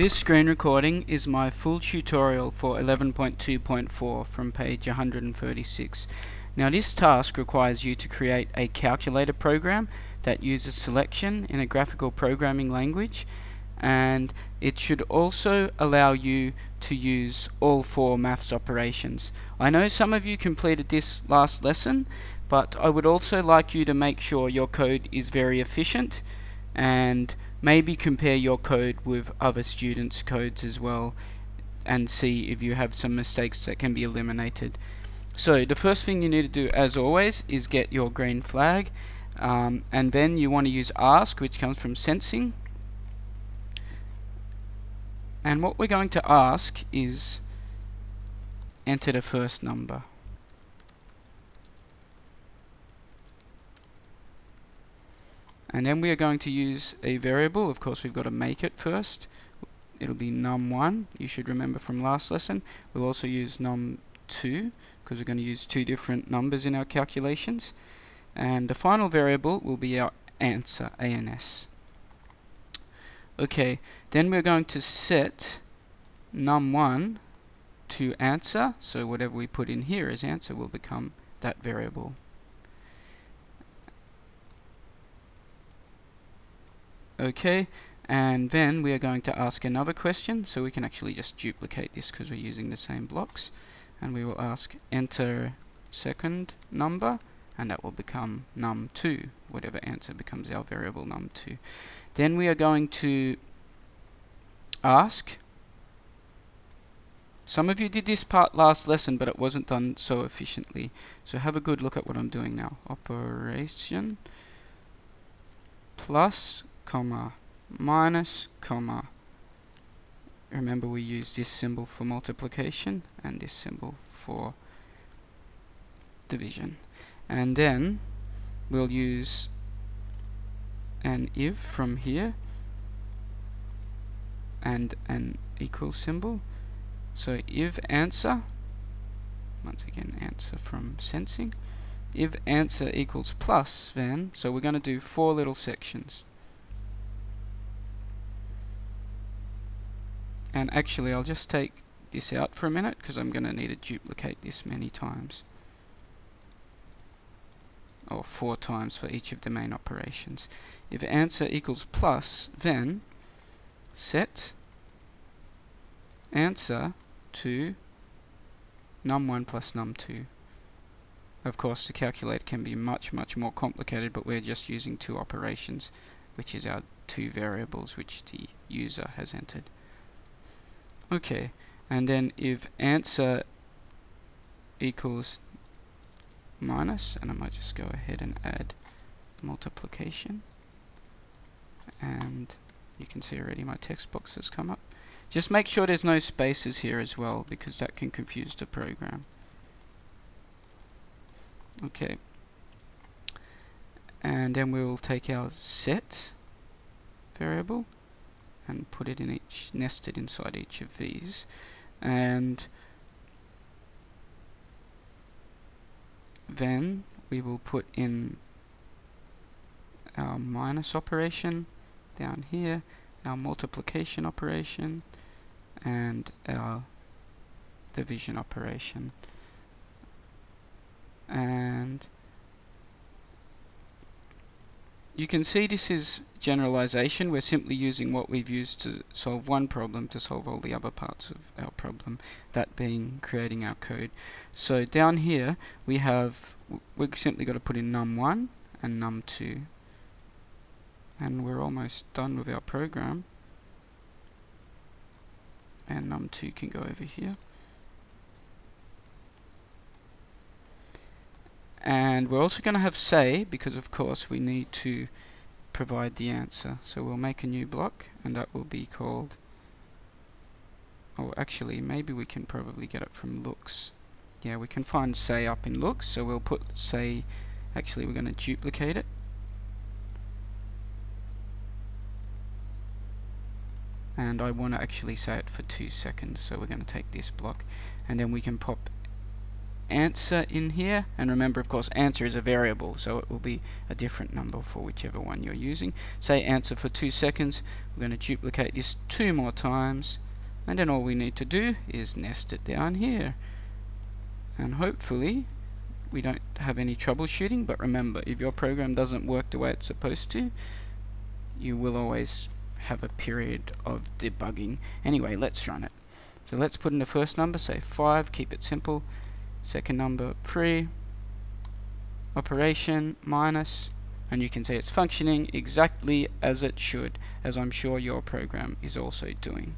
This screen recording is my full tutorial for 11.2.4 from page 136. Now this task requires you to create a calculator program that uses selection in a graphical programming language and it should also allow you to use all four maths operations. I know some of you completed this last lesson but I would also like you to make sure your code is very efficient and maybe compare your code with other students codes as well and see if you have some mistakes that can be eliminated. So the first thing you need to do as always is get your green flag um, and then you want to use ask which comes from sensing. And what we're going to ask is enter the first number and then we are going to use a variable. Of course we've got to make it first. It'll be num1 you should remember from last lesson. We'll also use num2 because we're going to use two different numbers in our calculations. And the final variable will be our answer ans okay then we're going to set num1 to answer. So whatever we put in here as answer will become that variable okay and then we are going to ask another question. So we can actually just duplicate this because we're using the same blocks. And we will ask enter second number and that will become num2 whatever answer becomes our variable num2 then we are going to ask some of you did this part last lesson but it wasn't done so efficiently. So have a good look at what I'm doing now. Operation plus comma, minus, comma. Remember we use this symbol for multiplication and this symbol for division. And then we'll use an if from here and an equal symbol. So if answer, once again answer from sensing, if answer equals plus then, so we're going to do four little sections. And actually I'll just take this out for a minute because I'm going to need to duplicate this many times. Or four times for each of the main operations. If answer equals plus then set answer to num1 plus num2 of course the calculator can be much much more complicated but we're just using two operations which is our two variables which the user has entered Okay, and then if answer equals minus, and I might just go ahead and add multiplication, and you can see already my text box has come up. Just make sure there's no spaces here as well, because that can confuse the program. Okay, and then we'll take our set variable and put it in each nested inside each of these. And then we will put in our minus operation down here our multiplication operation and our division operation. And you can see this is generalization. We're simply using what we've used to solve one problem to solve all the other parts of our problem, that being creating our code. So down here we have, we've simply got to put in num1 and num2 and we're almost done with our program and num2 can go over here and we're also going to have say because of course we need to provide the answer. So we'll make a new block and that will be called oh actually maybe we can probably get it from looks. Yeah we can find say up in looks so we'll put say actually we're going to duplicate it. And I want to actually say it for two seconds so we're going to take this block and then we can pop answer in here. And remember of course answer is a variable so it will be a different number for whichever one you're using. Say answer for two seconds. We're going to duplicate this two more times. And then all we need to do is nest it down here. And hopefully we don't have any troubleshooting but remember if your program doesn't work the way it's supposed to you will always have a period of debugging. Anyway let's run it. So let's put in the first number say 5 keep it simple second number 3 operation minus and you can see it's functioning exactly as it should as I'm sure your program is also doing